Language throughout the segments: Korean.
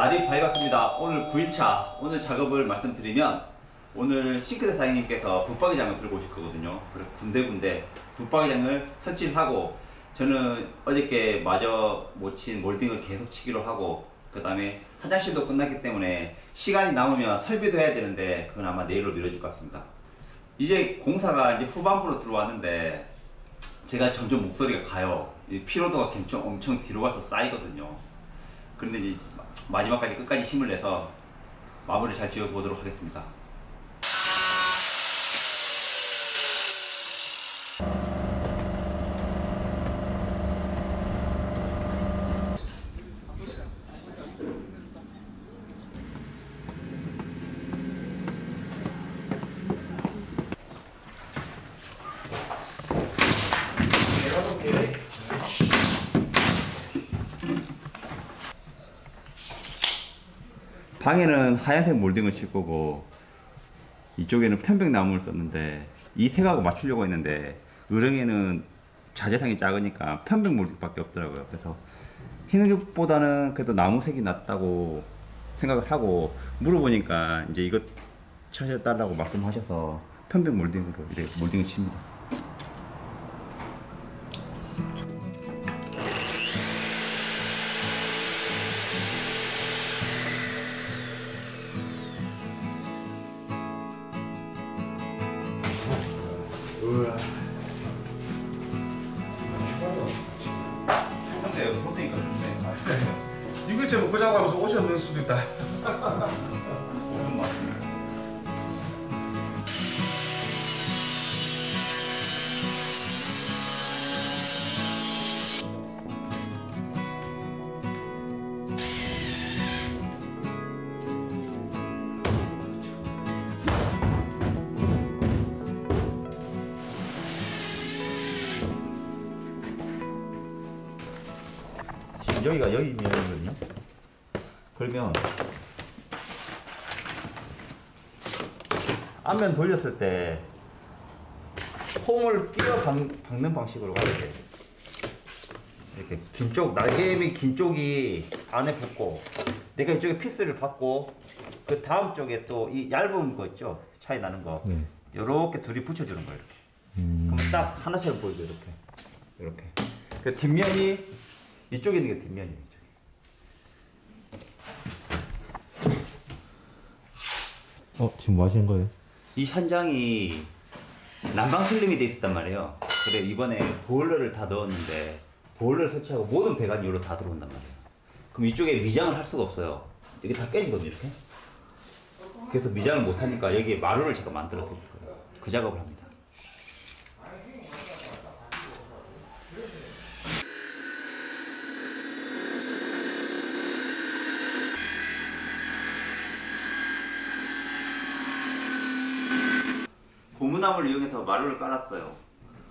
날이 밝았습니다. 오늘 9일차 오늘 작업을 말씀드리면 오늘 싱크대 사장님께서 붙박이장을 들고 오실 거거든요. 그래서 군데군데 붙박이장을 설치를 하고 저는 어저께 마저 못 친 몰딩을 계속 치기로 하고 그 다음에 화장실도 끝났기 때문에 시간이 남으면 설비도 해야 되는데 그건 아마 내일로 미뤄질 것 같습니다. 이제 공사가 이제 후반부로 들어왔는데 제가 점점 목소리가 가요. 이 피로도가 엄청, 엄청 뒤로 가서 쌓이거든요. 그런데 이제 마지막까지 끝까지 힘을 내서 마무리 잘 지어 보도록 하겠습니다. 방에는 하얀색 몰딩을 칠 거고 이쪽에는 편백나무를 썼는데 이 색하고 맞추려고 했는데 의령에는 자재상이 작으니까 편백 몰딩밖에 없더라고요. 그래서 흰색보다는 그래도 나무색이 낫다고 생각을 하고 물어보니까 이제 이것 쳐달라고 말씀하셔서 편백 몰딩으로 이렇게 몰딩을 칩니다. 여기가 여기 면이거든요. 그러면 앞면 돌렸을 때 홈을 끼워 박, 박는 방식으로 가야 돼. 이렇게 긴 쪽, 날개미 긴 쪽이 안에 붙고 내가 이쪽에 피스를 받고 그 다음 쪽에 또 이 얇은 거 있죠? 차이 나는 거. 네. 요렇게 둘이 붙여주는 거예요. 이렇게. 음. 그러면 딱 하나씩 보이죠 이렇게. 이렇게. 그 뒷면이 이쪽에 있는 게 뒷면이에요. 이쪽에. 어, 지금 뭐 하시는 거예요? 이 현장이 난방 필름이 돼 있었단 말이에요. 그래 이번에 보일러를 다 넣었는데 보일러 설치하고 모든 배관이 여기로 다 들어온단 말이에요. 그럼 이쪽에 미장을 할 수가 없어요. 여기 다 깨지거든요 이렇게. 그래서 미장을 못 하니까 여기에 마루를 제가 만들어 드릴 거예요. 그 작업을 합니다. 고무나무를 이용해서 마루를 깔았어요.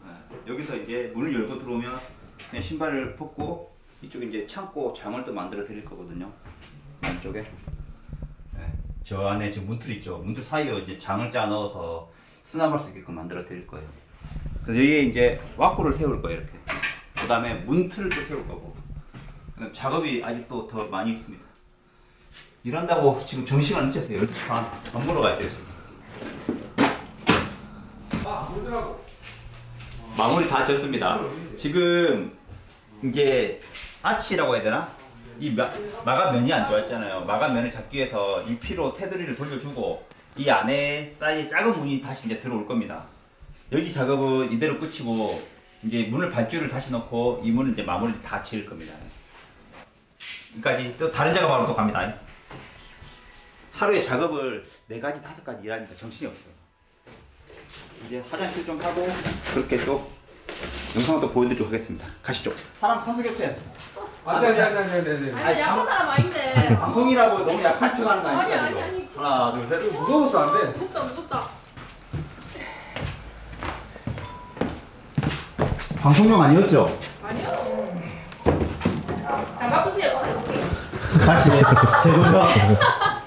네. 여기서 이제 문을 열고 들어오면 그냥 신발을 벗고 이쪽에 이제 창고 장을 또 만들어 드릴 거거든요. 안쪽에. 네. 저 안에 지금 문틀 있죠. 문틀 사이에 이제 장을 짜 넣어서 수납할 수 있게끔 만들어 드릴 거예요. 그래서 여기에 이제 왁구를 세울 거예요, 이렇게. 그 다음에 문틀을 또 세울 거고. 작업이 아직도 더 많이 있습니다. 일한다고 지금 정시간 늦었어요. 12시 반. 밥 먹으러 가야 돼요, 지금. 마무리 다 졌습니다. 지금 이제 아치라고 해야 되나? 이 마, 마감면이 안 좋았잖아요. 마감면을 잡기 위해서 이 피로 테두리를 돌려주고 이 안에 사이 작은 문이 다시 이제 들어올 겁니다. 여기 작업은 이대로 끝이고 이제 문을 반줄을 다시 넣고 이 문을 이제 마무리 다 지을 겁니다. 여기까지 또 다른 작업하러 또 갑니다. 하루에 작업을 네 가지 다섯 가지 일하니까 정신이 없어요. 이제 화장실 좀 하고 그렇게 또 영상을 또 보여드리도록 하겠습니다. 가시죠. 사람 선수 교체. 안 돼, 안 돼, 안 돼, 안 돼, 안 돼. 아니, 아니 약한 사람 아닌데. 방송이라고 너무 약한 척하는 거 아니 아니야? 아니 이거? 아니. 하나, 둘, 셋. 무거워서 안 돼. 무겁다 무겁다. 방송용 아니었죠? 아니요. 장갑 보세요. 다시 죄송합니다.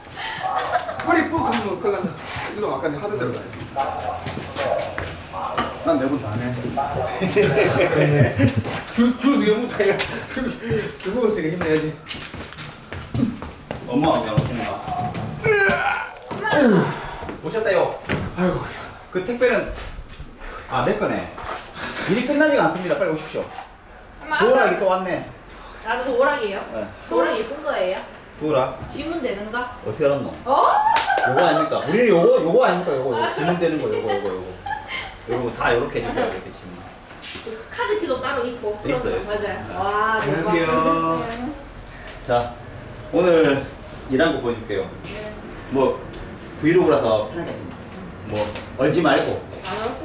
허리 푹 하면 큰일 난다. 일로 아까 하던 대로 가야 난 매번 다 해. 줄, 줄 위에 붙어야 줄 먹었으니까 힘내야지. 어, 엄마가 그냥 오십니다. 오셨다요. 아이고. 그 택배는 아 내 거네. 일이 끝나지가 않습니다. 빨리 오십시오. 엄마 도어락이 또 왔네. 나도 도어락이에요? 네. 도어락 예쁜 거예요? 도어락 지문 되는가? 어떻게 알았노? 어? 요거 아닙니까? 우리 요거 요거 아닙니까? 요거 요거 지문 되는 거 요거 요거 요거. 요거 다 요렇게 해주세요. 이렇게 지문. 카드 키도 따로 있고. 그런 있어요, 거. 있어요. 맞아요. 와, 대박. 안녕하세요. 자 오늘 일한 거 보여줄게요. 네. 뭐 브이로그라서 편하게 하십니다. 뭐 얼지 말고.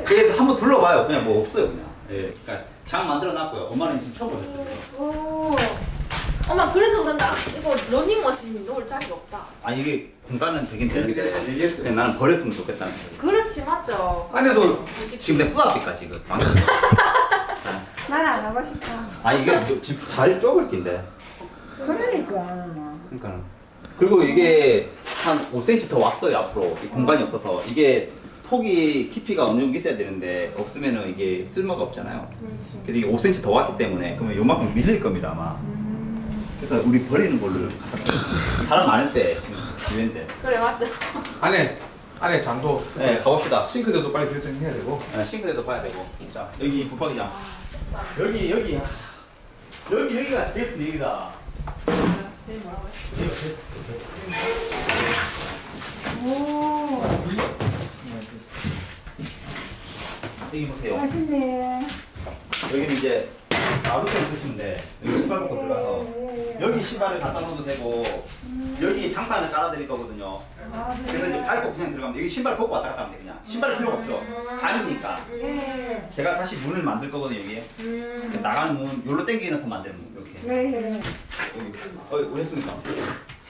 그래도 한번 둘러봐요. 그냥 뭐 없어요 그냥. 예, 그러니까 장 만들어 놨고요. 엄마는 지금 처음 보셨죠? 오. 엄마 그래서 그런다. 이거 러닝머신 놓을 자리가 없다. 아니 이게 공간은 되긴 되는데 얘기했어요. 그냥 나는 버렸으면 좋겠다는 거예요. 그렇지 맞죠. 안에도 지금 내 뿌아빛까지 이거 방금. 난안 하고 싶어. 아 이게 뭐집 자리 좁을 낀데. 그러니까. 그러니까. 그리고 이게 한 5cm 더 왔어요 앞으로 이 공간이 없어서 이게 폭이 깊이가 어느 정도 있어야 되는데 없으면은 이게 쓸모가 없잖아요. 그래서 이게 5cm 더 왔기 때문에 그러면 요만큼 밀릴 겁니다 아마. 그래서 우리 버리는 걸로. 사람 많을 때 지금 기회인데. 그래 맞죠. 안에 안에 장도 네 가봅시다. 싱크대도 빨리 결정해야 되고. 네, 싱크대도 봐야 되고. 자 여기 붙박이장. 여기 여기 여기 여기가 데스크 여기다. 제일 뭐라고 했어? 여기가 데스크. 오, 여기 보세요. 맛있네. 여기는 이제 아루테를 드시면 돼. 여기 신발 벗고 들어가서 여기 신발을 갖다 놓어도 되고 여기 장판을 깔아드릴 거거든요. 아, 그래서 이제 밟고 그냥 들어가면 돼. 여기 신발 벗고 왔다 갔다 하면 돼 그냥. 신발 필요 없죠. 다니니까. 예, 제가 다시 문을 만들 거거든요 여기에. 이렇게 음. 나가는 문, 요로 당기면서 만드는 문 이렇게. 예, 예. 여기. 어, 왜 했습니까?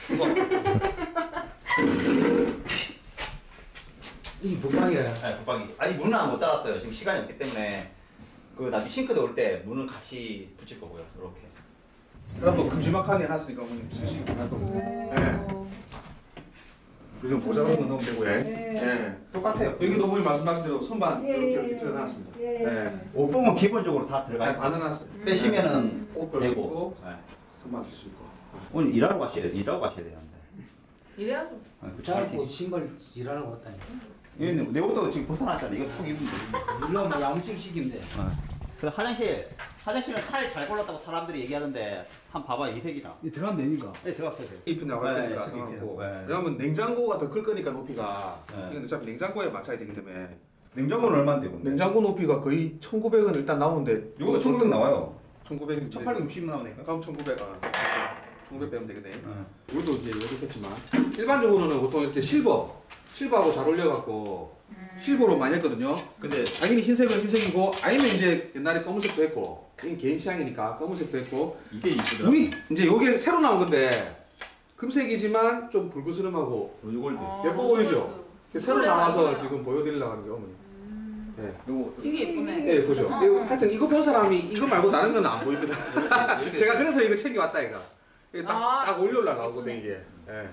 수고. 이 북방이야. 네, 붙박이. 아니 문은 안못 달았어요. 지금 시간이 없기 때문에 그 나중에 싱크대 올때 문은 같이 붙일 거고요. 이렇게. 그럼 뭐 큼지막하게 해놨으니까 어머님 쓰시기 편할 겁니다. 예. 그리고 모자란 거 넣으면 되고요. 네. 예. 똑같아요. 여기도 어머님 말씀하신 대로 선반 예, 이렇게 예, 이렇게 들어놨습니다. 예. 예. 옷봉은 기본적으로 다 들어가 다 있어요. 반해놨어요. 빼시면은 옷벌수 되고. 있고 네. 선반 들수 있고. 오늘 일하러 가셔야 돼. 일하고 가셔야 되는데. 이래야죠. 아, 그 자꾸 파이팅. 신발 지랄하고 왔다니. 얘는 내 옷도 지금 벗어났잖아. 이거 속 입으면 돼. 물론 야무지게 시키면 돼. 어. 그 화장실 화장실은 타일 잘 골랐다고 사람들이 얘기하던데 한 봐봐 이 색이랑. 이 들어가면 되니까. 네 들어갔어요. 잎이 나갈 네, 거니까 네, 생각하고. 네. 왜냐면 냉장고가 더 클 거니까 높이가. 네. 이건 어차피 냉장고에 맞춰야 되기 때문에. 냉장고는 얼마인데 근데? 냉장고 높이가 거의 1,900원 일단 나오는데. 요거 1900 나와요. 1,900원. 1860 나오니까. 그럼 1,900원. 1,900 빼면 되겠네. 어. 우리도 이제 이렇겠지만 일반적으로는 보통 이렇게 실버, 실버하고 잘 어울려갖고 실버로 많이 했거든요. 근데 당연히 흰색은 흰색이고 아니면 이제 옛날에 검은색도 했고 이건 개인 취향이니까 검은색도 했고 이게 이쁘더라. 우리 이제 요게 새로 나온 건데 금색이지만 좀 불그스름하고 로즈골드. 예뻐 보이죠? 새로 나와서 지금 보여드리려고 하는 게 어머니. 네. 요거 되게 예쁘네. 네, 그죠. 이거 하여튼 이거 본 사람이 이거 말고 다른 건 안 보입니다. 제가 그래서 이거 챙겨왔다 이거. 이게 딱, 아, 딱 올려올라 나오거든 이게. 예.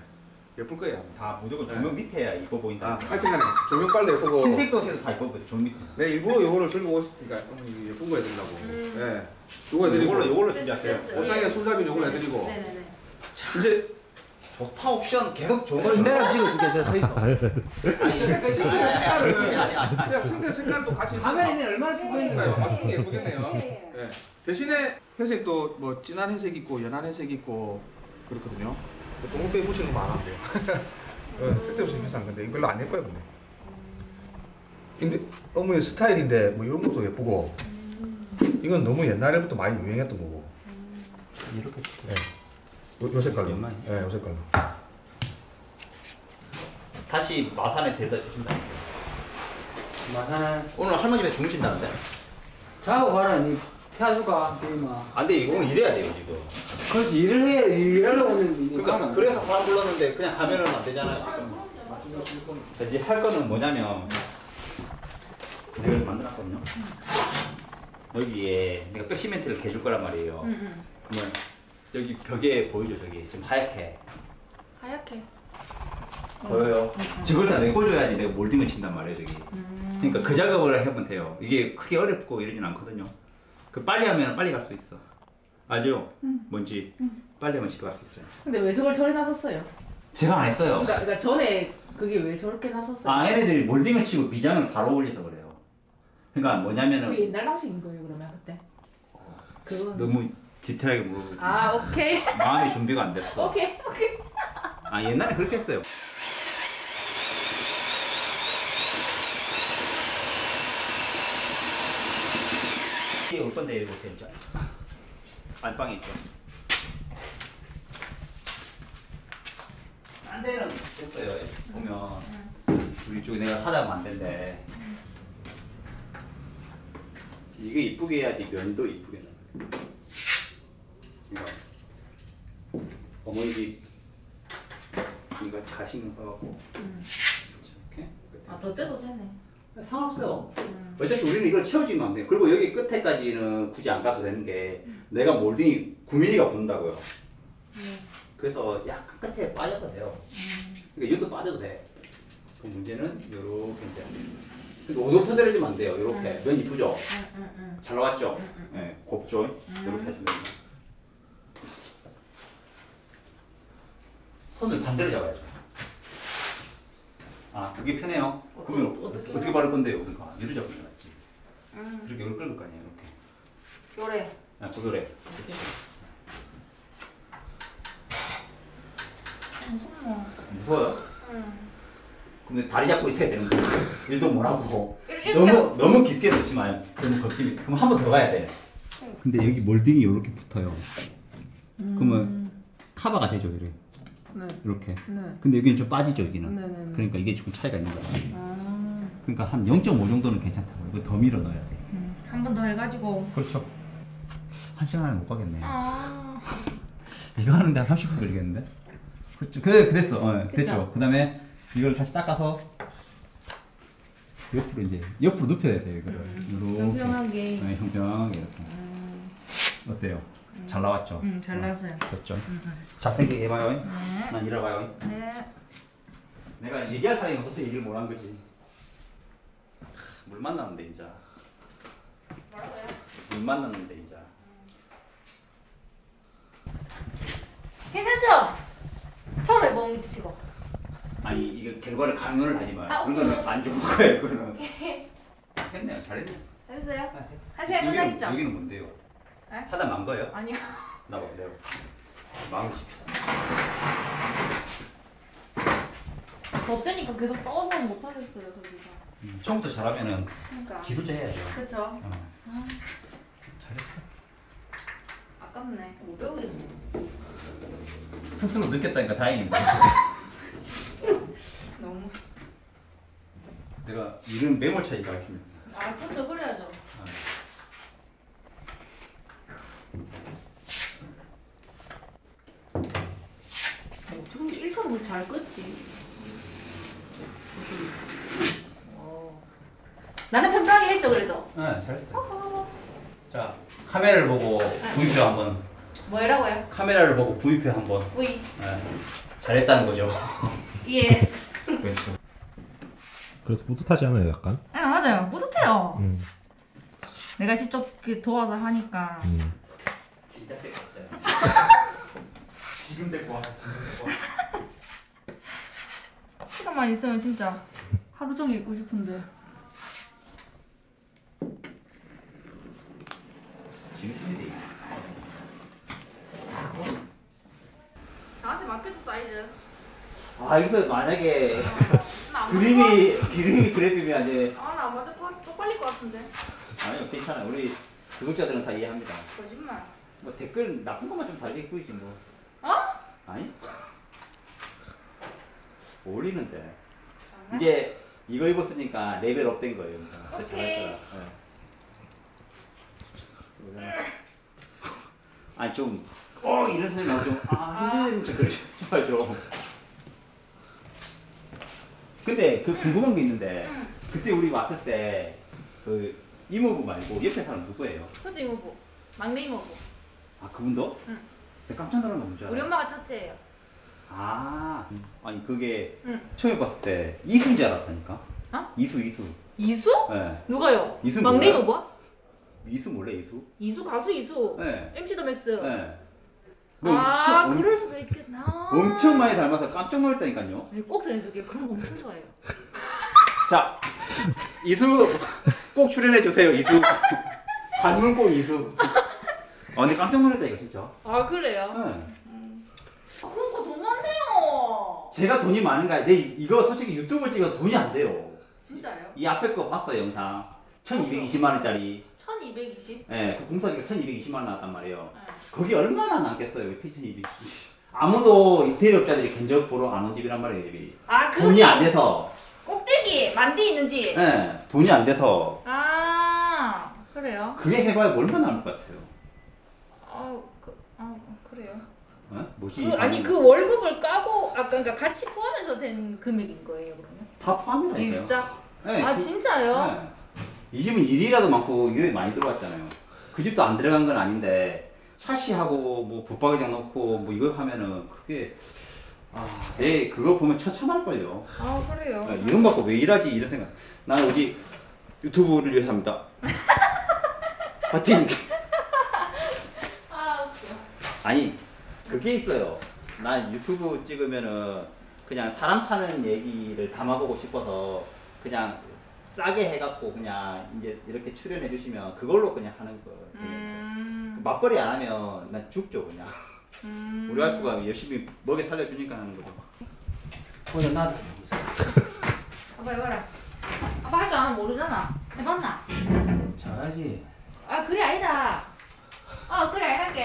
예쁠 거예요. 다 무조건 조명 밑에야 이뻐 보인다. 아, 하여튼간에 조명빨도 예쁘고. 흰색도 해서 다 이뻐 보여. 조명 밑에. 네, 일부러 요거를 들고 오셨으니까 어머니 이거 예쁜 거 해드리려고. 음. 예. 요거 해드리고. 요걸로 요걸로 준비할게요. 옷장에 손잡이는 요걸 네. 해드리고. 네네네. 이제 좋다 옵션 계속 좋은 내가 찍어줄게. 저서 있어. 아니 아니 아니 아니. 그냥 상대 색깔도 같이. 화면에 얼마나. 거야. 맞추는 게 예쁘겠네요. 예. 대신에 회색도 뭐 진한 회색 있고 연한 회색 있고 그렇거든요. 동물배 묻히는 거안 한대요. 어, 쓸데없이 비싼 건데 이거 별로 안 예뻐요 근데. 근데 어머니 스타일인데 뭐 이런 것도 예쁘고 이건 너무 옛날부터 많이 유행했던 거고. 이렇게. 예. 요, 요 색깔로. 연마이? 예, 요 색깔로. 다시 마산에 데려다 주신다. 마산 오늘 할머니 집에 주무신다는데? 자고 가라. 니 태워줄까? 게임아. 안 돼, 이거 오늘 일해야 돼요, 지금. 그렇지 일을 해. 일하려고 하는 게 그러니까 그래서 사람 불렀는데 그냥 가면은 안 되잖아요. 이제 할 거는 뭐냐면 내가 만들었거든요. 여기에 내가 백 시멘트를 개줄 거란 말이에요. 응, 응. 그러면 여기 벽에 보이죠, 저기 지금 하얗게 하얗게. 보여요. 저걸 다 메꿔줘야지 내가 몰딩을 친단 말이에요, 저기. 그러니까 그 작업을 해보면 돼요. 이게 크게 어렵고 이러진 않거든요. 그 빨리 하면 빨리 갈 수 있어. 알죠? 뭔지. 빨래만 집에 갈 수 있어요. 근데 왜 저걸 저리 놨었어요? 제가 안 했어요. 그러니까, 그러니까 전에 그게 왜 저렇게 놨었어요? 아 얘네들이 몰딩을 치고 미장을 바로 올려서 그래요. 그러니까 뭐냐면은 그 옛날 방식인 거예요 그러면 그때? 그건 너무 디테일하게 물어보고 아 오케이 마음이 준비가 안 됐어. 오케이 오케이 아 옛날에 그렇게 했어요. 이게 올 건데 이거 보세요. 자. 안방에 있죠. 딴 데는 됐어요. 보면 우리 쪽에 내가 하다가 만든데 이게 이쁘게 해야지 면도 이쁘게 나. 이거 어머니 집 이거 가시면 써갖고 이렇게 아더 떼도 되네 상관없어요. 음. 어차피 우리는 이걸 채워주면 안 돼요. 그리고 여기 끝에까지는 굳이 안 가도 되는 게 내가 몰딩이 9mm가 붙는다고요. 네. 그래서 약간 끝에 빠져도 돼요. 그러니까 이것도 빠져도 돼. 그 문제는 요렇게 이제 그러니까 오돌토 내려주면 안 돼요. 요렇게 면 이쁘죠? 응응응 잘 나왔죠? 네, 곱죠? 요렇게 하시면 됩니다. 손을 반대로 잡아야죠. 아, 그게 편해요. 그러면 어, 어떻게 어떻게 바를 건데요? 그러니까 이를 잡으면 낫지. 음. 이렇게 이렇게 끌을 거 아니에요, 이렇게. 요래 아, 그거래. 무서워요? 응 근데 다리 잡고 있어야 되는 거예요. 일도. 이렇게 너무 너무 깊게 넣지 마요. 그러면 걷기. 그럼 한 번 더 가야 돼. 근데 여기 몰딩이 이렇게 붙어요. 그러면 카바가 되죠, 이렇게. 네 이렇게. 네. 근데 여기는 좀 빠지죠, 여기는. 네네네. 그러니까 이게 조금 차이가 있는 거야. 아, 그러니까 한 0.5 정도는 괜찮다고. 이거 더 밀어 넣어야 돼. 한번 더 해가지고 그렇죠. 한 시간 안에 못 가겠네. 아 이거 하는데 한 30분 걸리겠는데? 그렇죠. 그래, 그랬어. 어? 됐죠. 그 다음에 이걸 다시 닦아서 옆으로 이제 옆으로 눕혀야 돼요, 이거를. 이렇게. 평평하게 네, 형평하게 이렇게. 어때요? 잘 나왔죠? 음, 잘 어, 나왔어요. 됐죠? 잘생기게 해봐요. 네. 난 일어봐요. 네 내가 얘기할 사람이 없어서 얘기를 못 한 거지. 물 만났는데 이제. 뭐라고요? 물 만났는데 이제. 괜찮죠? 처음에 멍 드시고 아니 이거 결과를 강요를 하지 마요. 아, 그런. 거는 안 좋은 거예요. 그거는. 했네요. 잘했네. 됐어요? 아, 됐어. 한 시간 끝나겠죠? 여기는 뭔데요? 에? 하다 만 거예요? 아니요 나 봐, 내가. 칩시다. 더 떼니까 계속 떠서 못 하겠어요 저기가 음, 처음부터 잘하면은 그러니까 기술자 해야죠. 그렇죠 어. 잘했어. 아깝네 못 배우겠네 스스로 느꼈다니까 다행인데. 너무 내가 이런 매몰차 얘기 가르치면. 아 그렇죠 그래야죠 어, 1턴 잘 껐지 어. 나는 편하게 했죠 그래도 네, 잘했어요. 자, 카메라를 보고 V표 한번. 뭐라고요? 카메라를 보고 V표 한번. V 네. 잘했다는 거죠. yes 그렇죠. 그래도 뿌듯하지 않아요, 약간? 아 맞아요 뿌듯해요 음, 내가 직접 이렇게 도와서 하니까 음. 진짜 뺏겼어요. 지금 데리고 와. 지금 데리고 와. 시간만 있으면 진짜 하루 종일 있고 싶은데. 저한테 맡겨줘 사이즈 아 여기서 만약에 그림이 그림이 그래픽이면 이제 아나 맞아 쪽팔릴 것 같은데 아니요 괜찮아 요 우리 구독자들은 다 이해합니다. 거짓말 뭐 댓글 나쁜 것만 좀 달리 뿌리지 뭐. 어? 아니? 어울리는데. 이제 이거 입었으니까 레벨 업 된 거예요. 진짜 잘할. 거야. 네. 아니 좀, 어 이런 소리 나고 좀, 아 힘든 척 그러지 마죠. 근데 그 궁금한 게 있는데 그때 우리 왔을 때 그 이모부 말고 옆에 사람 누구예요? 첫째 이모부 막내 이모부 아 그분도? 응. 내가 깜짝 놀란 거 뭔지 알아? 우리 엄마가 첫째예요 아 아니 그게 응. 처음에 봤을 때 이수인 줄 알았다니까. 어? 이수 이수. 이수? 네. 누가요? 이수 막내 몰라요? 이모부야? 이수 몰래 이수? 이수 가수 이수 네. MC 더 맥스 네. 아 엄청, 그럴 수도 있겠나. 엄청 많이 닮아서 깜짝 놀랐다니까요. 네, 꼭 전해줄게요. 그런 거 엄청 좋아해요. 자, 이수 꼭 출연해 주세요. 이수. 관문꼭 이수. 아 근데 깜짝 놀랐다 이거 진짜. 아 그래요? 네. 아, 그거 돈 많네요. 제가 돈이 많은가? 내 이거 솔직히 유튜브 찍어서 돈이 안 돼요. 진짜요? 이 앞에 거 봤어요 영상. 1220만 원짜리. 1220? 예, 그 공사비가 1220만 원 나왔단 말이에요. 네. 거기 얼마나 남겠어요? 1220. 아무도 인테리어 업자들이 견적 보러 안 온 집이란 말이에요, 집이. 아 그 돈이 안 돼서. 꼭대기 만디 있는 집. 예, 돈이 안 돼서. 아 그래요? 그게 해봐야 뭐 얼마 남을 것 같아요. 아, 그, 아 그래요? 어? 뭐지? 그, 아니 그 월급을 까고 아까 그러니까 같이 포함해서 된 금액인 거예요 그러면? 다 포함이라니까요. 일자? 네, 아 그- 진짜요? 네. 이 집은 일이라도 많고 유액 많이 들어왔잖아요. 그 집도 안 들어간 건 아닌데 샤시하고 뭐 붙박이장 넣고 뭐 이거 하면은 그게 아, 내 그거 보면 처참할 걸요. 아 그래요? 이돈 받고 왜 일하지 이런 생각. 나는 오직 유튜브를 위해서 합니다. 파이팅. 아. 아니 그게 있어요. 난 유튜브 찍으면은 그냥 사람 사는 얘기를 담아보고 싶어서 그냥 싸게 해갖고 그냥 이제 이렇게 출연해 주시면 그걸로 그냥 하는 거예요. 음. 그 맞벌이 안 하면 난 죽죠 그냥. 음. 우리 와이프가 열심히 먹여 살려주니까 하는 거죠. 오늘 나도 아빠 해봐라. 아빠 할 줄 아는 모르잖아. 해봤나? 잘하지. 아 그래 아니다. 어 그래 알게.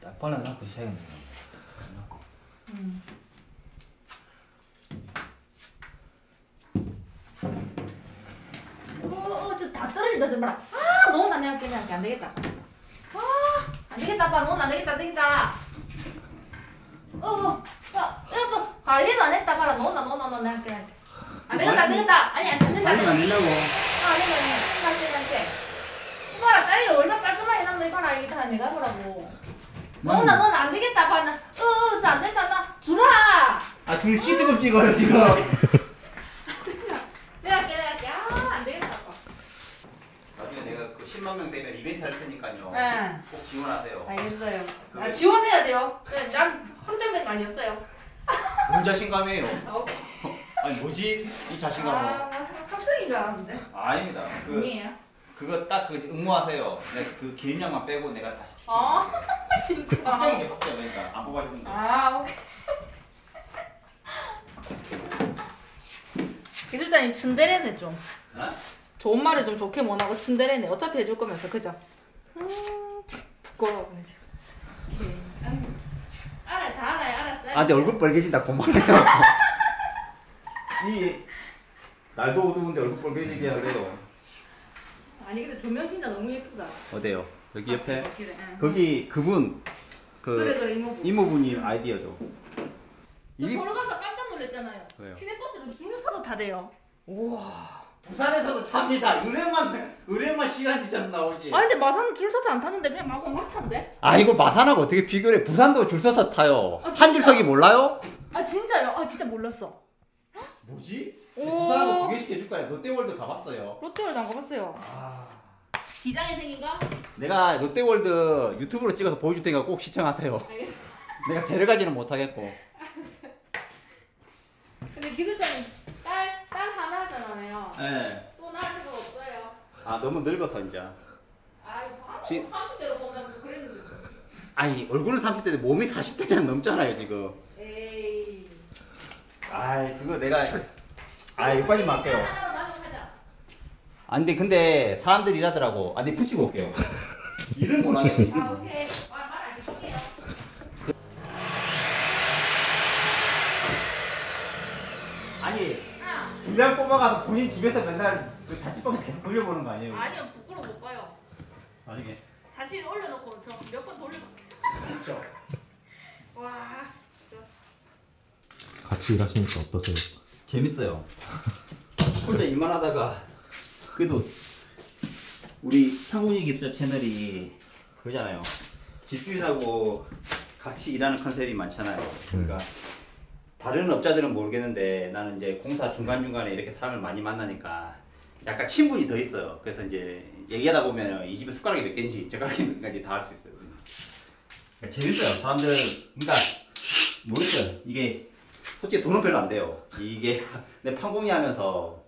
딱 떨어진다 정말. 아 너무 안 내가 그냥 안 되겠다. 아안 되겠다 아빠 너무 안 되겠다 안 되겠다. 어어 여보 관리도 안 했다 봐라 너나 너나 너나 내가 그냥. 안 되겠다 안 되겠다 아니 안 된다 안 된다. 안 된다고. 아, 아니, 아니, 아니, 아니. 이봐라, 딸이 얼마나 깔끔하게 남너 이봐라, 이거 다 내가 하라고. 너나, 너는 안 되겠다, 봐라. 으, 으, 저안 된다, 나. 주라! 아둘 찌드고 찍어요 지금. 내가 할게, 내가 할게. 아, 안 되겠다, 아빠. 나중에 내가 그 10만 명 되면 이벤트 할 테니까요. 네. 꼭 지원하세요. 알겠어요. 그래. 아, 지원해야 돼요. 네, 난 확정된 거 아니었어요. 뭔 자신감이에요? 아, 오케이. 아니 뭐지 이 자신감은? 아, 확정인 줄 알았는데. 아닙니다. 그 아니에요. 그거 딱 그 응모하세요. 내가 그 기름량만 빼고 내가 다시 추천. 아, 진짜. 확정이죠 확정 그러니까 안 뽑아주는데. 아, 오케이. 기술자님 츤데레네 좀. 어? 좋은 말을 좀 좋게 못하고 츤데레네. 어차피 해줄 거면서 그죠? 음, 참, 부끄러워 그지. 알아, 다 알아요, 알았어요. 아, 근데 얼굴 빨개진다 고마워요. 이 날도 어두운데 얼굴 빨개지게 하래요. 아니 근데 조명 진짜 너무 예쁘다. 어때요? 여기 옆에 그래, 응. 거기 그분 그래 그 그래 이모부. 이모분이 아이디어죠. 저 이 서울 가서 깜짝 놀랐잖아요. 왜요? 시내버스를 줄 서서 타대요. 부산에서도 찹니다. 의뢰만 의뢰만 시간 지쳐서 나오지. 아 근데 마산 줄 서서 안 타는데 그냥 마구 막 타는데? 아 이걸 마산하고 어떻게 비교해? 부산도 줄 서서 타요. 아, 진짜? 한 줄석이 몰라요? 아 진짜요? 아 진짜 몰랐어. 뭐지? 오. 부산하고 구경시켜 줄까요? 롯데월드 가봤어요. 롯데월드 안 가봤어요. 아. 기장의 생인가? 내가 롯데월드 유튜브로 찍어서 보여줄 테니까 꼭 시청하세요. 알겠어. 내가 데려가지는 못하겠고. 근데 기술자님 딸, 딸 하나 하잖아요. 네. 또 낳을 수가 없어요. 아 너무 늙어서 이제. 아이 뭐 지- 30대로 보면 그랬는데. 아니 얼굴은 30대인데 몸이 40대는 넘잖아요 지금. 에이. 아이 그거 내가. 아 이거까지만 할게요. 만족하자. 아 근데 근데 사람들이 이러더라고. 아 근데 붙이고 올게요. 일을 못 하겠네. 아 오케이. 말안 해줄게요. 아니 아. 분량 뽑아가서 본인 집에서 맨날 그 자취방 계속 돌려보는 거 아니에요? 아니요 부끄러워 못 봐요. 나중에. 사실 올려놓고 저 몇 번 돌려봤어요. 그렇죠. 와 진짜. 같이 일하시니까 어떠세요? 재밌어요. 혼자 일만 하다가 그래도 우리 상훈이 기술자 채널이 그거잖아요. 집주인하고 같이 일하는 컨셉이 많잖아요. 그러니까 다른 업자들은 모르겠는데 나는 이제 공사 중간 중간에 이렇게 사람을 많이 만나니까 약간 친분이 더 있어요. 그래서 이제 얘기하다 보면 이 집에 숟가락이 몇 개인지 젓가락이 몇 개인지 다 알 수 있어요. 그러니까 재밌어요. 사람들 그러니까 모르겠어요. 이게 솔직히 돈은 별로 안 돼요. 이게 내 판공이 하면서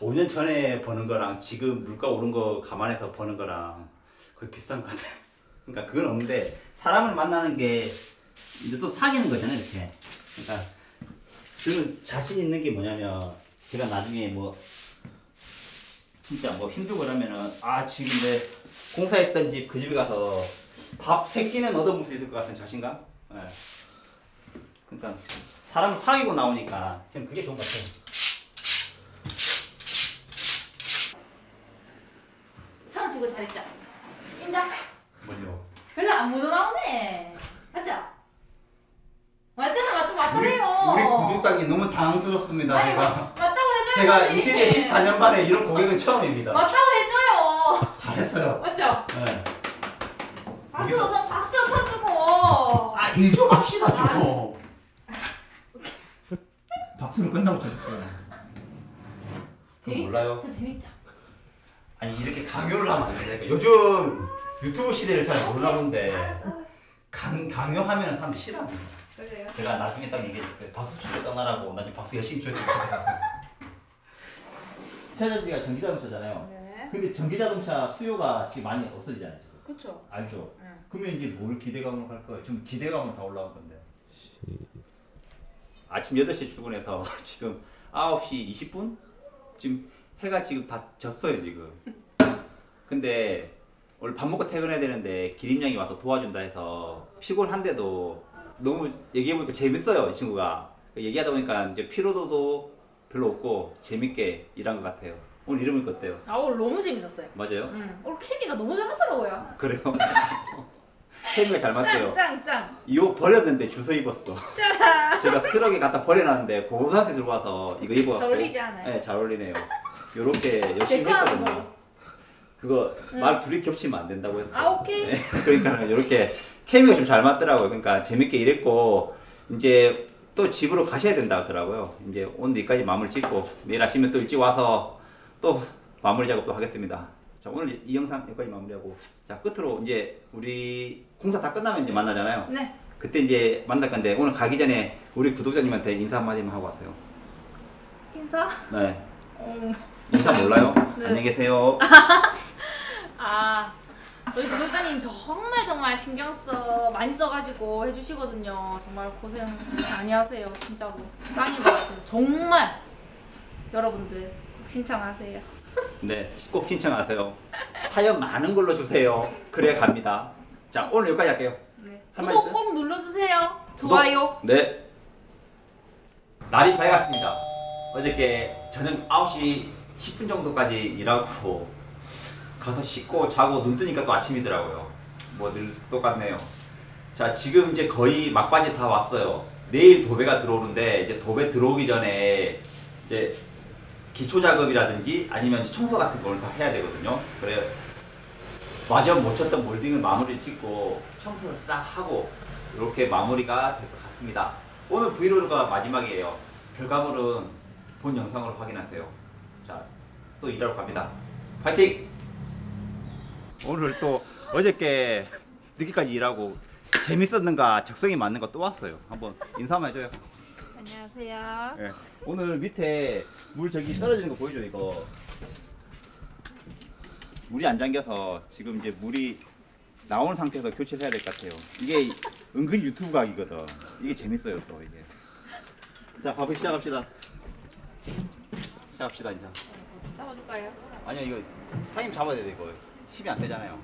5년 전에 버는 거랑 지금 물가 오른 거 감안해서 버는 거랑 거의 비슷한 것 같아요. 그러니까 그건 없는데 사람을 만나는 게 이제 또 사귀는 거잖아요, 이렇게. 그러니까 저는 자신 있는 게 뭐냐면 제가 나중에 뭐 진짜 뭐 힘들고 그러면은 아 지금 내 공사했던 집 그 집에 가서 밥 세 끼는 얻어먹을 수 있을 것 같은 자신감? 예. 그러니까 사람을 사귀고 나오니까 지금 그게 좋은 것 같아요. 치고 잘했죠? 인정? 뭐죠? 별로 안 묻어나오네. 맞죠? 맞잖아, 맞죠, 맞다래요. 우리 구독자님 너무 당황스럽습니다. 아니, 제가 맞, 맞다고 해줘요. 제가 빨리. 인테리어 14년 만에 이런 고객은 처음입니다. 맞다고 해줘요. 잘했어요. 맞죠? 네. 박수 좀 박수 쳐주고. 아, 일좀 합시다, 좀. 박수로 끝나고 쳐줄게요. 그거 몰라요? 저 재밌죠? 아니, 이렇게 강요를 하면 안 된다니까. 요즘 유튜브 시대를 잘 몰라 본데, 강, 강요하면 사람들이 싫어합니다. 그래요? 제가 나중에 딱 얘기해줄게요. 박수 칠때 떠나라고 나중에 박수 열심히 쳐줄게요. 차전지가 전기자동차잖아요. 네. 근데 전기자동차 수요가 지금 많이 없어지잖아요. 지금. 그쵸. 알죠? 네. 그러면 이제 뭘 기대감으로 갈 거예요? 지금 기대감으로 다 올라온 건데. 아침 8시에 출근해서 지금 9시 20분? 지금 해가 지금 다 졌어요, 지금. 근데 오늘 밥 먹고 퇴근해야 되는데 기림양이 와서 도와준다 해서 피곤한데도 너무 얘기해보니까 재밌어요, 이 친구가. 얘기하다 보니까 이제 피로도도 별로 없고 재밌게 일한 것 같아요. 오늘 이름은 어때요? 아 오늘 너무 재밌었어요. 맞아요? 응. 오늘 케미가 너무 잘 맞더라고요. 그래요? 케미가 잘 맞대요. 짱짱짱. 이옷 버렸는데 주워 입었어. 짠. 제가 트럭에 갖다 버려놨는데 고산세 들어와서 이거 입어갖고 잘 어울리지 않아요? 네, 잘 어울리네요. 요렇게 열심히 제거 하는 했거든요. 거. 그거 응. 말 둘이 겹치면 안 된다고 했어요. 아, 오케이. 네, 그러니까 이렇게 케미가 좀 잘 맞더라고요. 그러니까 재밌게 일했고 이제 또 집으로 가셔야 된다 하더라고요. 이제 오늘 여기까지 마무리 짓고 내일 아침에 또 일찍 와서 또 마무리 작업도 하겠습니다. 자 오늘 이 영상 여기까지 마무리하고 자 끝으로 이제 우리 공사 다 끝나면 이제 만나잖아요. 네. 그때 이제 만날 건데 오늘 가기 전에 우리 구독자님한테 인사 한마디만 하고 왔어요. 인사. 네. 음. 인사 몰라요? 네. 안녕히 계세요. 아 우리 구독자님 정말 정말 신경 써 많이 써가지고 해주시거든요. 정말 고생 많이 하세요. 진짜로 짱인 것 같아요. 정말 여러분들 꼭 신청하세요. 네, 꼭 신청하세요. 사연 많은 걸로 주세요. 그래야 갑니다. 자, 오늘 여기까지 할게요. 네. 구독 있어요? 꼭 눌러주세요. 구독. 좋아요. 네. 날이 밝았습니다. 어저께 저녁 9시 10분 정도까지 일하고 가서 씻고 자고 눈 뜨니까 또 아침이더라고요. 뭐 늘 똑같네요. 자, 지금 이제 거의 막바지 다 왔어요. 내일 도배가 들어오는데 이제 도배 들어오기 전에 이제 기초 작업이라든지 아니면 청소 같은 걸 다 해야 되거든요. 그래 마저 못 쳤던 몰딩을 마무리 짓고 청소를 싹 하고 이렇게 마무리가 될 것 같습니다. 오늘 브이로그가 마지막이에요. 결과물은 본 영상으로 확인하세요. 자, 또 일하러 갑니다. 파이팅! 오늘 또 어저께 늦게까지 일하고 재밌었는가 적성이 맞는가 또 왔어요. 한번 인사 한번 해줘요. 안녕하세요. 예. 오늘 밑에 물 저기 떨어지는 거 보이죠 이거 물이 안 잠겨서 지금 이제 물이 나오는 상태에서 교체를 해야 될 것 같아요 이게 은근 유튜브 각이거든 이게 재밌어요 또 이게 자 밥을 시작합시다 시작합시다 이제 잡아줄까요? 아니요 이거 사장님 잡아야 돼 이거 힘이 안 세잖아요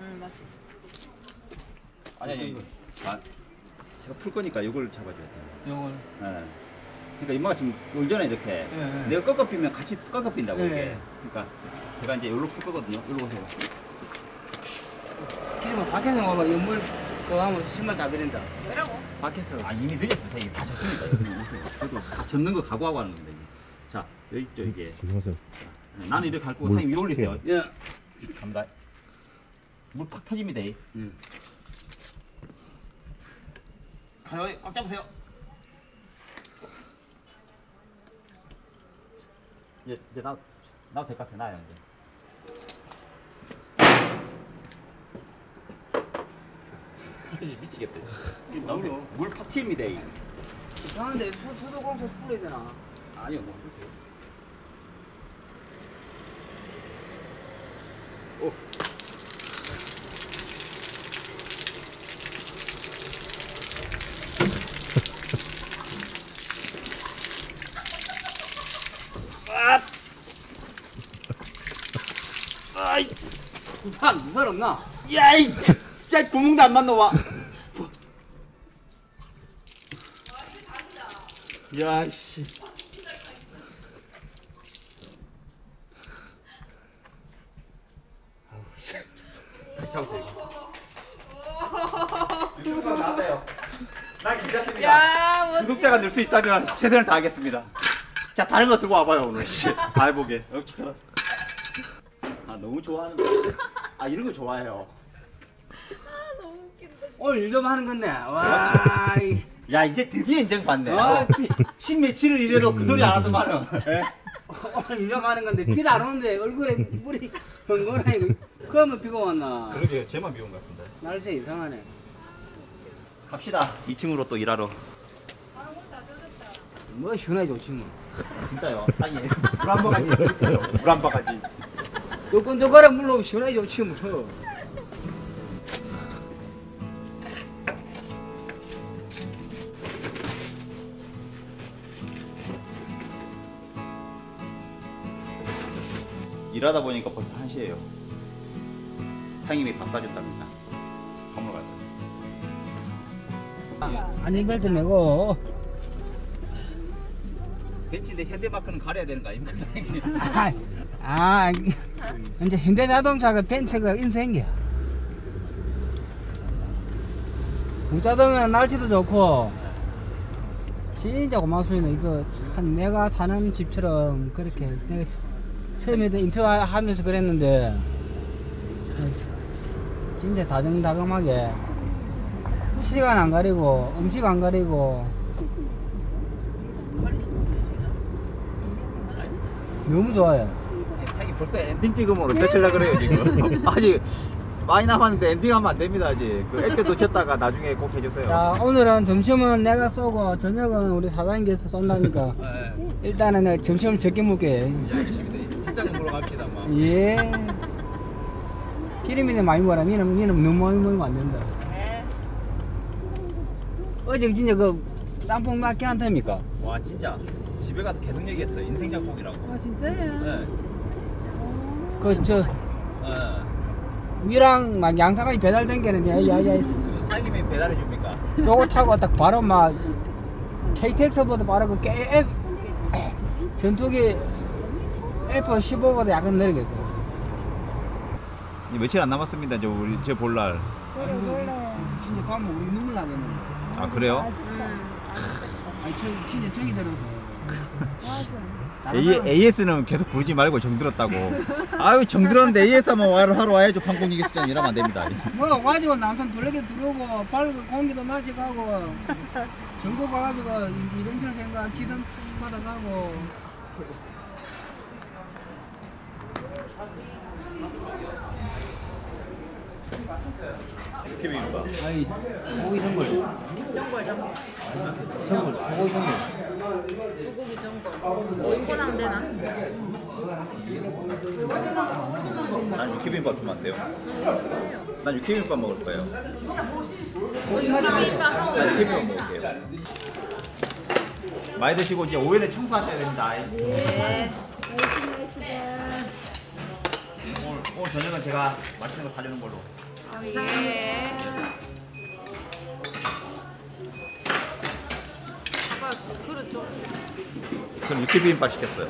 응 맞지. 아니 아니 이거 아, 제가 풀 거니까 이걸 잡아줘야 돼요 영월. 예. 그러니까 이마가 지금 울전에 이렇게 예, 예. 내가 꺾어 삐면 같이 꺾어 빈다고 예, 이게. 예. 그러니까 제가 이제 여기로 풀 거거든요. 여기로 보세요. 기름은 밖에서 먹으면 연물 그거 하면 신발 다 버린다. 왜라고? 밖에서. 아 이미 늦었어요. 이게 다 졌습니다. 저도 다 젓는 거 각오하고 하는 건데. 여기 있죠 이게. 조심하세요. 네, 나는 이렇게 갈 거고 사장님 위로 올릴게요. 예. 갑니다. 물 팍 터집니다. 음. 가요, 꽉 잡으세요. 예, 이제 이제 나 나도 될 것 같아 나야 이제. 미치겠다. 물팍 튀입니다. 이상한데 소소독 공사 스프레이 되나? 아니요, 뭐. 이렇게. 무살 없나? 야이, 야 구멍도 안 맞노 와. 야 씨. 다시 잡으세요. 유튜브가 나왔어요. 난 괜찮습니다. 야, 뭐 구독자가 늘 수 있다면 최선을 다하겠습니다. 자 다른 거 들고 와봐요 오늘. 씨. 다 해보게. 아 너무 좋아하는 거. 아 이런 거 좋아해요. 오늘 일좀 하는 건데. 와. 이- 야 이제 드디어 인정받네. 아, 십 며칠을 일해도 그 소리 안 하더만은. 예? 오늘 일좀 하는 건데 피도 안 오는데 얼굴에 물이 흥건하 이거. 그러면 비가 왔나? 그러게요. 쟤만 비온 것 같은데. 날씨 이상하네. 갑시다. 2층으로 또 일하러. 뭐 시원하게 좋지 뭐. 진짜요. 사이에 물한 바가지 물한 바가지. 요건저거랑 물로 시원하게 좋지 뭐. 일하다 보니까 벌써 1시에요. 상임이 밥 사줬답니다. 선물 가자. 안전벨트 메고. 벤츠인데 현대마크는 가려야 되는 거 아닙니까, 사장님? 아, 아 이제 현대자동차가 벤츠가 인수행겨. 무자동은 날씨도 좋고 진짜 고맙습니다. 이거 참 내가 사는 집처럼 그렇게 내가 처음에도 인터하면서 그랬는데 진짜 다정다감하게 시간 안 가리고 음식 안 가리고 너무 좋아요. 벌써 엔딩 찍음으로 떼칠라 그래요, 지금. 아직 많이 남았는데 엔딩하면 안 됩니다, 아직. 그 액표 놓쳤다가 나중에 꼭 해주세요. 자 오늘은 점심은 내가 쏘고 저녁은 우리 사장님께서 쏜다니까 네, 일단은 내가 점심을 적게 먹게 알겠습니다. 거 보러 갑시다, 뭐. 예 기름이네 많이 먹어라 니는, 니는 너무 많이 먹으면 안 된다 네. 어제 진짜 그 짬뽕 맛 괜찮답니까? 와, 진짜. 집에 가서 계속 얘기했어요. 인생 짬뽕이라고. 아 진짜요? 네. 그저 네. 위랑 막 양사까지 배달된 게는 야야야 그 상임이 배달해 줍니까? 요거 타고 딱 바로 막 KTX보다 게- F, 전투기 F15보다 약간 느리겠고 이 며칠 안 남았습니다. 저 우리 제 볼날. 그래 진짜 가면 우리 눈물 나겠네 아 그래요? 아쉽다. 아니 저 진짜 저기 들어서 맞아. A, AS는 계속 부르지 말고 정들었다고. 아유 정들었는데 AS 한번 와- 하러 와야죠. 판공이겠습니다. 이러면 안 됩니다. 뭐 가지고 남산 둘레길 들어오고 빨고 공기도 마시고 하고 전국 가가지고 이- 이런 식으로 생각 기름 받아가고. 아이 고기 선물 전골 전골. 선물 고기 선물 소고기 전골. 뭐 인권하면 되나? 난 육회비빔밥 주면 안 돼요? 난 육회비빔밥 먹을 거예요. 뭐 육개비빔밥 하고. 난 육회비빔밥 먹을게요. 많이 드시고 이제 오후에는 청소하셔야 됩니다. 예. 열심히 하시다. 오늘, 오늘 저녁은 제가 맛있는 거 사주는 걸로. 예. 오빠 그릇 좀. 저는 육회 비빔밥 시켰어요.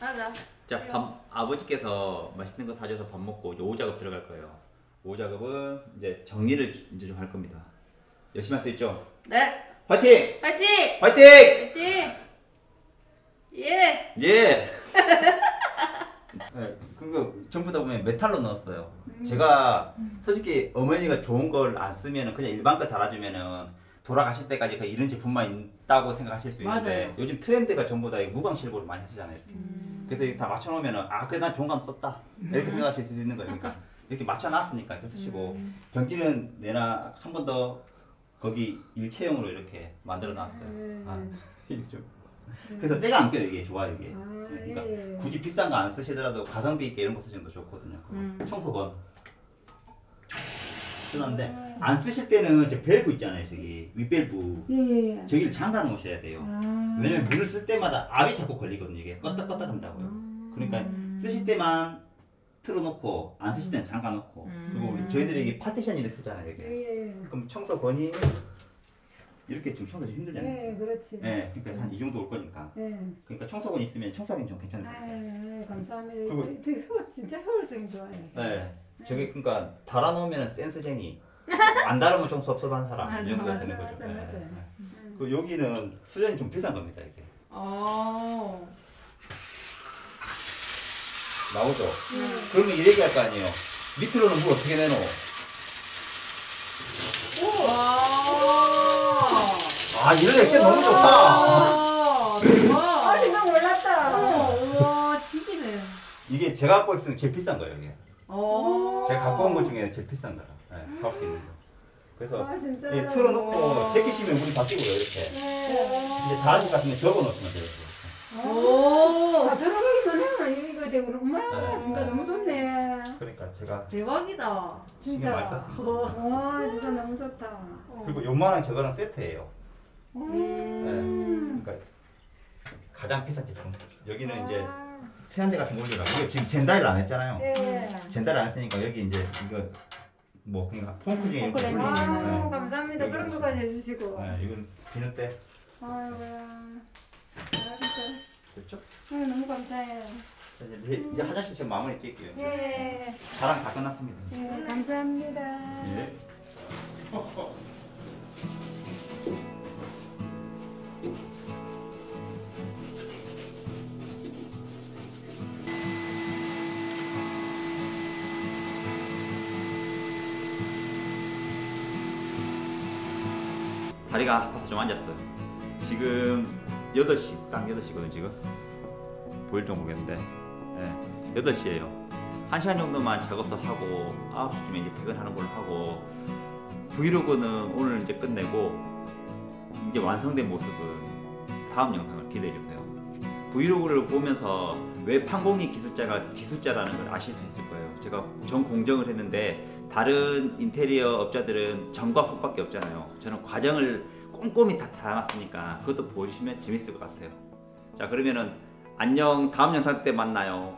맞아. 자, 밥, 아버지께서 맛있는 거 사줘서 밥 먹고 이제 오후 작업 들어갈 거예요. 오후 작업은 이제 정리를 이제 좀 할 겁니다. 열심히 할 수 있죠? 네. 화이팅! 파이팅! 화이팅! 파이팅! 예. 예. 네, 그거 전부 다 보면 메탈로 넣었어요. 제가 솔직히 어머니가 좋은 걸 안 쓰면 그냥 일반 거 달아주면은 돌아가실 때까지 그 이런 제품만 있다고 생각하실 수 있는데 맞아요. 요즘 트렌드가 전부 다이 무광 실버로 많이 하시잖아요. 이렇게. 음. 그래서 다 맞춰놓으면은 아 그래 난 좋은 거 썼다 이렇게 생각하실 수 있는. 그러니까 이렇게 맞춰놨으니까 이렇게 쓰시고 음. 변기는 내나 한 번 더 거기 일체형으로 이렇게 만들어놨어요. 아, 이게 좀 그래서 때가 안 껴요 이게 좋아요 이게. 그러니까 굳이 비싼 거 안 쓰시더라도 가성비 있게 이런 거 쓰시는 거 좋거든요. 음. 청소건 쓰는데 안 쓰실 때는 저 밸브 있잖아요 저기 윗밸브 예. 저기를 잠가 놓으셔야 돼요. 아. 왜냐면 물을 쓸 때마다 압이 자꾸 걸리거든요 이게 껐다 껐다 한다고요. 그러니까 쓰실 때만 틀어놓고 안 쓰실 때는 잠가 놓고 그리고 우리 저희들이 이게 파티션이를 쓰잖아요 이게. 예. 그럼 청소건이 이렇게 좀 청소 좀 힘들잖아요. 예, 그렇지. 네, 그러니까 한 이 정도 올 거니까. 예. 그러니까 청소건 있으면 청소하기는 좀 괜찮을 것 아, 같아요. 예, 감사합니다. 그리고- 저, 저 효, 진짜 효율성이 좋아요. 네. 저게 그러니까 달아놓으면 센스쟁이. 안 달으면 좀 섭섭한 사람 이 정도가 맞아, 되는 맞아, 거죠. 맞아. 네, 네. 그 여기는 수전이 좀 비싼 겁니다 이게. 어. 나오죠. 그러면 이 얘기할 거 아니에요. 밑으로는 물 어떻게 내놓어? 아 이런 액션 너무 좋다. 아, 몰랐다. 와. 이게 제가 갖고 있는 제일 비싼 거예요 이게. 어. 제가 갖고 온 것 중에 제일 비싼 거라. 네, 사올 수 있는 거. 그래서 아, 진짜. 예, 틀어놓고 제끼시면 물이 바뀌고요 이렇게. 네. 이제 다하실 것 같으면 적어 놓으시면 돼요. 오. 아, 들어가기만 해면 이거 되고, 엄마, 네. 진짜 너무 좋네. 그러니까 제가 대박이다. 신경 많이 썼습니다. 와, 진짜 너무 좋다. 그리고 요만한 저거랑 세트예요. 음. 네. 그러니까 가장 비싼 제품. 여기는 이제 아, 세안대 같은 거 올려라. 이거 지금 젠다이를 안 했잖아요. 예. 젠다를 안 했으니까 여기 이제 이거 뭐 그냥 폼크 중에 이렇게 폼크레인. 올리시면 아, 네. 감사합니다. 그런 것까지 해주시고. 네, 이건 비누 때 아이고야. 됐죠? 아, 너무 감사해요. 자, 이제, 이제 화장실 지금 마무리 찍을게요. 예. 자랑 다 끝났습니다. 예, 감사합니다. 예. 다리가 아파서 좀 앉았어요. 지금 8시, 딱 8시거든요, 지금. 보일지 모르겠는데. 예, 8시에요. 1시간 정도만 작업도 하고 9시쯤에 이제 퇴근하는 걸로 하고 브이로그는 오늘 이제 끝내고 이제 완성된 모습은 다음 영상을 기대해 주세요. 브이로그를 보면서 왜 판공리 기술자가 기술자라는 걸 아실 수 있을 거예요. 제가 전 공정을 했는데 다른 인테리어 업자들은 전과 후밖에 없잖아요. 저는 과정을 꼼꼼히 다 담았으니까 그것도 보시면 재밌을 것 같아요. 자 그러면은 안녕 다음 영상 때 만나요.